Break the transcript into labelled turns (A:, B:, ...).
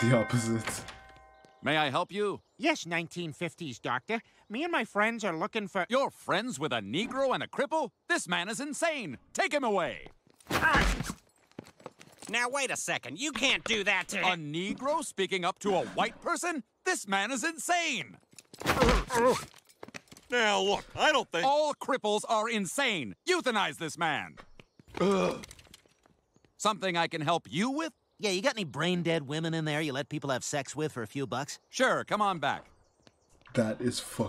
A: The opposite.
B: May I help you?
C: Yes, 1950s, Doctor. Me and my friends are looking for.
B: You're friends with a Negro and a cripple? This man is insane. Take him away. Ah!
D: Now, wait a second. You can't do that to
B: A. Negro speaking up to a white person? This man is insane.
E: Now, look, I don't think.
B: All cripples are insane. Euthanize this man. Something I can help you with?
F: Yeah, you got any brain dead women in there you let people have sex with for a few bucks?
B: Sure, come on back.
A: That is fucking